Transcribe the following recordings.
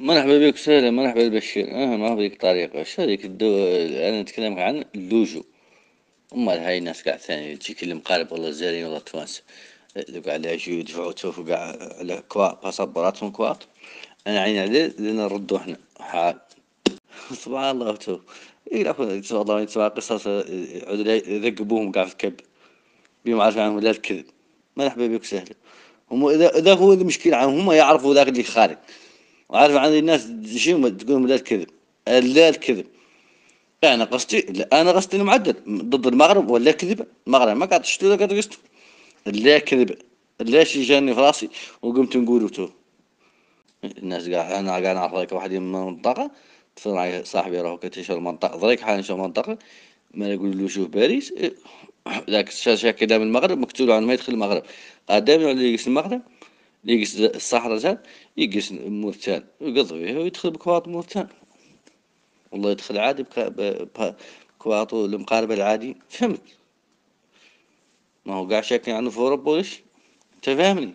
مرحبا بك سهلا مرحبا بشير أه ما بذيك الطريقة؟ شو هذيك الدو؟ أنا نتكلم عن اللوجو أمال هاي الناس قاعد ثاني تجيك المقارب والله الزارين والله توانسة قاعد يجوا يدفعوا توفوا قاعد على كوا باسبوراتهم كوات أنا عيني عليه لأن نردوا إحنا. حال سبحان الله تو يلعبون والله يسمع قصص يذقبوهم قاعد في الكب بيهم عارفين عنهم لا الكذب. مرحبا بك سهلا. هم إذا هو المشكلة عنهم هم يعرفوا ذاك اللي خارج. وعارف عن الناس شو تقولهم لا الكذب لا الكذب أنا قصدي لا أنا قصدي المعدل ضد المغرب ولا كذبة. المغرب ما قاعد تشتو قاعد قصته لا كذبة ليش جاني في راسي وقمت نقول تو. الناس قاعد أنا قاعد اعرف ذاك واحد من المنطقة اتصل صاحبي راهو كتشوف المنطقة ضريك حال نشوف المنطقة ما يقول له شوف باريس ذاك الشاشه كذا من المغرب مكتوب عنه ما يدخل المغرب. قدام يقيس المغرب. يقيس الصحراء زاد يقيس مورتان ويقضي فيها ويدخل بكواط مورتان والله يدخل عادي بكواطو المقاربة العادي. فهمت؟ ما هو قاعد شاكي عنه في أوروبا وإيش؟ أنت فاهمني؟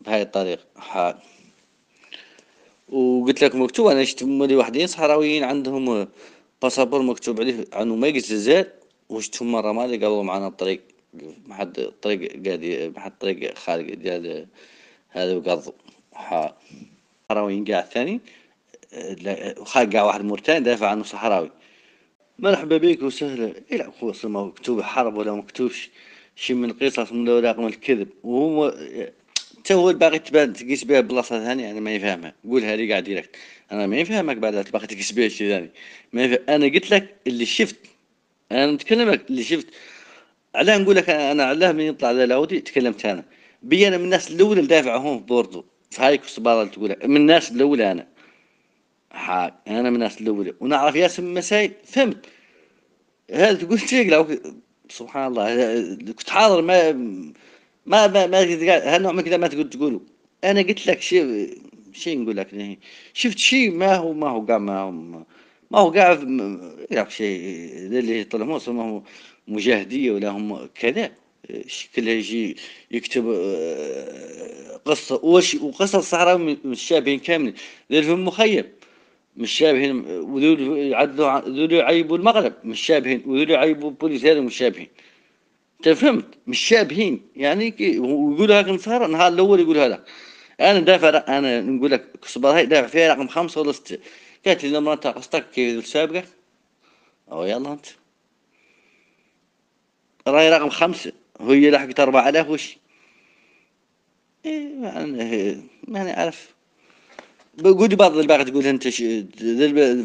بهاي الطريقة. حال. وقلت لك مكتوب أنا شفت مولي واحدين صحراويين عندهم باسبور مكتوب عليه عنه ما الزاد وشتهم مرة مالي قالوا معنا الطريق. ما حد طريق قاعد ما حد طريق خارج ديال هذا وقضوا صحراوي قاع ثاني خارج قاع واحد موريتاني دافع عنه صحراوي مرحبا بك وسهلا. يلعب هو ما مكتوب حرب ولا مكتوبش. شي من قصص من رقم الكذب. وهو تو باغي تبان تقيس بها بلاصة ثانية أنا ما يفهمها. قولها لي قاعد ديريكت أنا ما يفهمك بعد باغي تقيس بها شي ثاني. ما يفهم. أنا قلت لك اللي شفت. أنا نتكلم لك اللي شفت. علاه نقول لك أنا علاه من يطلع على لاودي تكلمت أنا. بي أنا من الناس الأولى اللي دافع هون في بوردو في هاي الصبارة اللي تقولها. من الناس الأولى أنا. حاج أنا من الناس الأولى. ونعرف ياسم مساي فهمت. هذا تقول شيء سبحان الله. كنت حاضر ما ما ما ما هالنوع من كذا ما تقول تقولوا أنا قلت لك شيء شيء نقول لك شفت شيء؟ ما هو ما هو قاع ما هو ما هو قاع يعرف شيء اللي يطلعون ما هو مجاهدية ولا هم كذا. شكلها يجي يكتب آه، قصة. وقصة الصحراء مش شابهين كامل ذول في المخيم مش شابهين وذول يعدلوا ذول يعيبوا المغرب. مش شابهين وذول يعيبوا البوليس هذا مش شابهين انت فهمت؟ مش شابهين يعني ويقول هاك النصارى النهار الأول يقول هذا. أنا دافع أنا نقول لك كسبر هاي دافع فيها رقم خمسة ولا ستة. قالت لي مرتها قصتك كيف السابقة. أو يلا أنت. رأي رقم خمسة. هي لحقت أربعة آلاف وش إيه ماني عارف. بقولي بعض الباقي تقول أنت ش...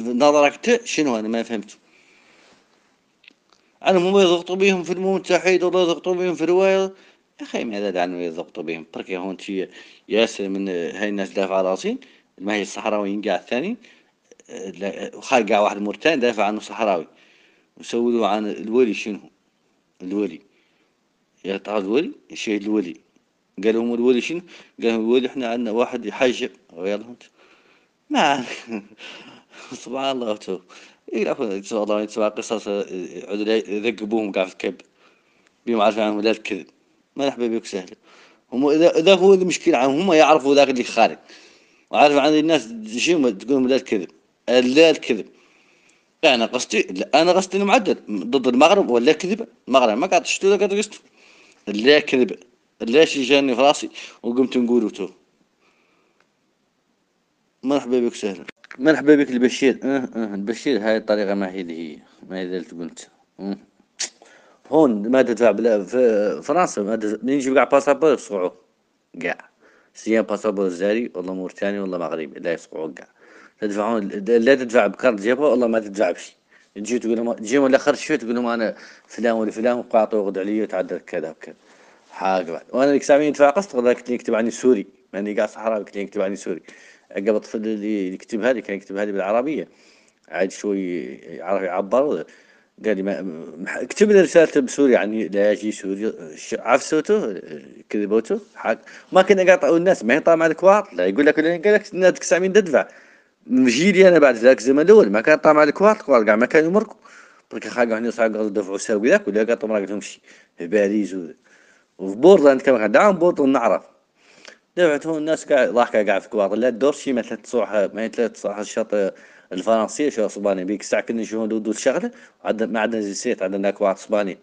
نظرك شنو أنا ما فهمت. أنا مو يضغطوا بيهم في المتحد ولا يضغطوا بيهم في رواية يا أخي ماذا عنه يضغطوا بيهم. بركي هون ياسر من هاي الناس دافع راسين ما هي الصحراويين قاعد ثاني وخارج قاع واحد موريتاني دافع عنه صحراوي. وسولوا عن الولي شنو؟ الولي. يقطع الولي الشهيد الولي. قال لهم الولي شنو؟ قال لهم الولي إحنا عندنا واحد يحجب انت ما سبحان الله تو. يلعبون سبحان الله تسمع قصص يذقبوهم قاعد في الكب بيهم عارفين عنهم لا الكذب. مرحبا بك سهلا هم إذا إذا هو المشكلة عنهم هم يعرفوا ذاك اللي خارج. وعارف عن الناس شو تقولهم لا الكذب. لا الكذب. أنا قصدي أنا قصدي المعدل ضد المغرب ولا كذبة. المغرب ما قاعد تشتري قاعد قصته لا كذب ليش جاني في راسي وقمت نقوله تو. مرحبا بك سهلا. مرحبا بك البشير. أه أه البشير هاي الطريقة ما هي هي ما هي اللي قلت. أه. هون ما تدفع بلا في فرنسا ما تدفع من يجيب قاع باسابور يصقعوا قاع. سيان باسابور زاري والله موريتاني والله مغربي لا يصقعوا قاع. تدفعون لا تدفع بكارت جيبها والله ما تدفع بشي. تجي تقول لهم تجيهم ولا خرج تقول لهم؟ أنا فلان ولا فلان وقاطع وغد علي وتعدل كذا وكذا. حاجة بعد. وأنا ذيك الساعة يدفع قسط ذاك يكتب عني سوري ماني قاعد صحراوي كان يكتب عني سوري. عقب الطفل اللي يكتبها لي كان يكتبها لي بالعربية. عاد شوي يعرف يعبر قال لي ما اكتب لي رسالة بسوري يعني لا يجي سوري. عرف صوته كذبوته حق ما كنا قاطع الناس ما يطلع مع الكوار لا يقول لك قال لك ذيك الساعة تدفع. جيلي أنا بعد ذاك الزمن الأول. ما كان طامع الكوار الكوار كاع ما كانوا يمركوا برك خاقوا هنا صاقوا دفعوا ساوي ذاك ولا قاطوا ما لهمش في باريس وفي بورد أنا كما دعم بورد نعرف. دفعتهم الناس قاعد ضاحكة قاعد في كواط لا تدور شي مثلا ما تصوح الشط الفرنسية شو اسبانيا بيك الساعة كنا نشوفون دود الشغلة ما عندنا جنسيات عندنا كواط أسباني.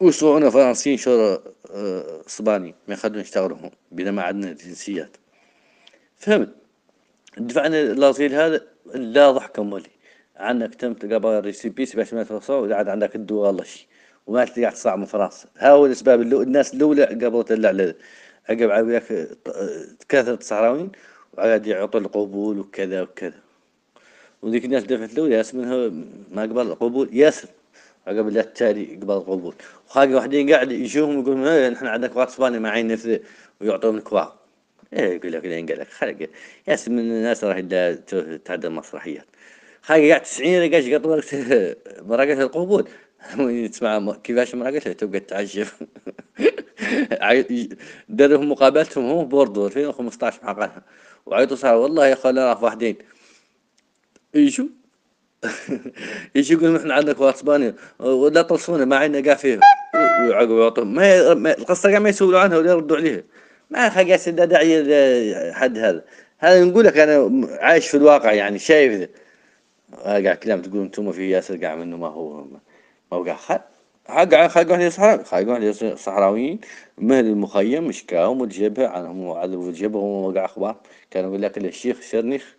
وصونا فرنسيين شو أسباني. ما يخلون يشتغلوا هون بينما عندنا جنسيات. فهمت؟ دفعنا الاصيل هذا لا ضحك مولي عندك تمت قبل باش ما توصل وقاعد عندك الدو والله شي. وما تلقى تصاع من فرنسا ها هو الأسباب اللي الناس الأولى قبل تطلع له عقب وياك كثرة الصحراويين وقاعد يعطوا القبول وكذا وكذا. وذيك الناس دفعت له ياس منها ما قبل القبول ياسر. عقب لا التالي قبل القبول. وخاقي واحدين قاعد يشوفهم يقولون إيه نحن عندنا كوات إسباني معين نفذ ويعطون كوات إيه يقول لك لين قال لك خلق. ياس من الناس راح تعدل المسرحيات خاقي قاعد 90 دقيقة قط وقت مراقبة القبول. تسمع كيفاش مراقبة؟ تبقى تعجب. دارهم مقابلتهم هم بوردو 2015 محققها وعيطوا صار والله يا أخوان نعرف واحدين. إيشو؟ إيش يقول إحنا عندك اسبانيا ولا توصفونا ما عندنا قاع فيه. ويعقبوا يعطون ما, القصة قاع ما يسولوا عنها ولا يردوا عليها. ما سد داعي حد هذا. هذا نقول لك أنا عايش في الواقع يعني شايف قاعد كلام تقول أنتم في ياسر قاع منه ما هو ما هو قاع خل حق خلق واحد صحراوي خلق واحد صحراويين. مهل المخيم مشكاهم والجبهة عنهم وعلوا الجبهة وهم أخبار. كانوا يقول لك الشيخ شرنيخ.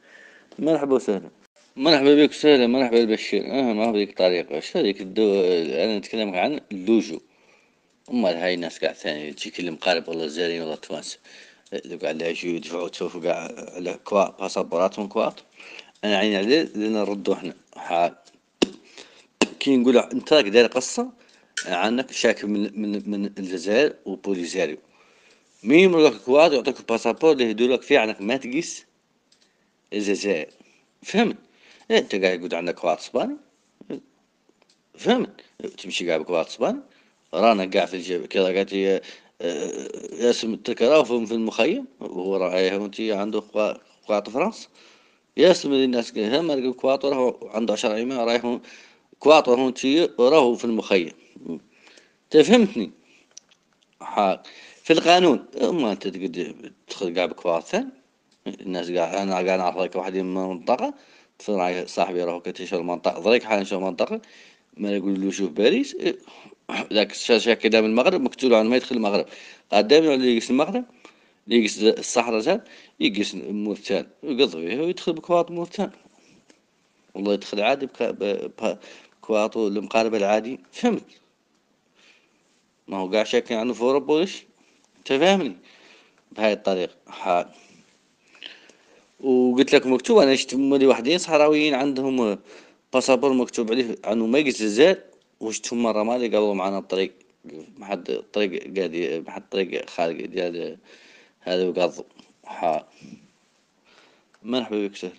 مرحبا وسهلا. مرحبا بك وسهلا مرحبا بالبشير. أه ما هو بذيك الطريقة. شو هذيك الدو أنا نتكلم عن اللوجو أمال هاي الناس قاعد ثاني تجيك اللي مقارب والله الزارين والله توانسة اللي قاعد يجوا يدفعوا تشوفوا قاعد على كوا باسبوراتهم كواط أنا عيني عليه لأن نردوا إحنا. حال كي نقول أنت داير قصة عنك شاكي من من من الجزائر وبوليزاريو مين يمرق الكواد يعطيك باسابور اللي يدولك فيه عنك ما تقيس؟ الجزائر. فهمت؟ إيه أنت قاعد يقول عندك كواد إسباني؟ فهمت؟ تمشي قاعد بكواد إسباني؟ رانا قاعد في الجبل كذا قاعد ياسم تلقى في المخيم. وهو رايه وانت عنده كواد فرنسا. ياسم الناس هم كواد راهو عنده عشر أيام رايحون كواطو هون راهو في المخيم. تفهمتني؟ حال في القانون ما أنت تقد تدخل قاعد بكواثن الناس قاعد أنا قاعد اعرف لك واحد من المنطقة صاحبي راهو كتشوف المنطقة ضريك حال نشوف المنطقة ما يقول له شوف باريس. ذاك الشاشة كذا من المغرب مكتوب عنه ما يدخل المغرب. قدام اللي يقيس المغرب اللي يقيس الصحراء زاد يقيس مورتان يقض فيه ويدخل بكواط مورتان والله يدخل عادي كواطو المقارب العادي. فهمت؟ ما هو قاعد شاكي عنه في أوروبا وش تفهمني بهاي الطريقة. حال وقلت لك مكتوب أنا شفت مولي واحدين صحراويين عندهم باسابور مكتوب عليه عنه ما يقز وشتهم مرة مالي قالوا معنا الطريق ما حد الطريق قاعد ما حد طريق خارج ديال هذا وقضوا مرحبا بك سهل